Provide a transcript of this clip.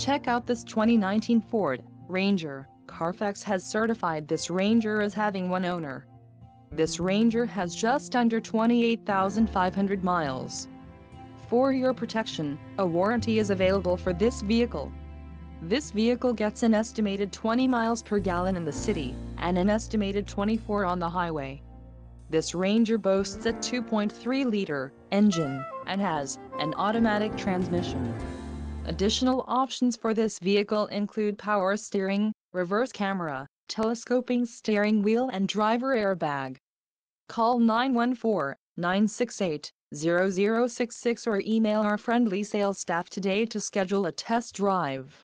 Check out this 2019 Ford Ranger. Carfax has certified this Ranger as having one owner. This Ranger has just under 28,500 miles. For your protection, a warranty is available for this vehicle. This vehicle gets an estimated 20 miles per gallon in the city, and an estimated 24 on the highway. This Ranger boasts a 2.3-liter engine, and has an automatic transmission. Additional options for this vehicle include power steering, reverse camera, telescoping steering wheel and driver airbag. Call 914-968-0066 or email our friendly sales staff today to schedule a test drive.